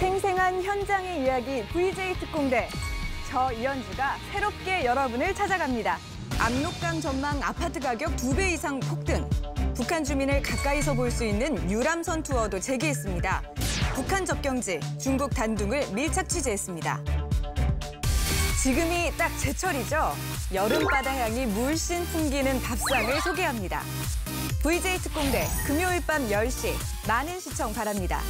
생생한 현장의 이야기 VJ 특공대. 저 이현주가 새롭게 여러분을 찾아갑니다. 압록강 전망 아파트 가격 두 배 이상 폭등. 북한 주민을 가까이서 볼 수 있는 유람선 투어도 재개했습니다. 북한 접경지, 중국 단둥을 밀착 취재했습니다. 지금이 딱 제철이죠. 여름바다 향이 물씬 풍기는 밥상을 소개합니다. VJ 특공대 금요일 밤 10시 많은 시청 바랍니다.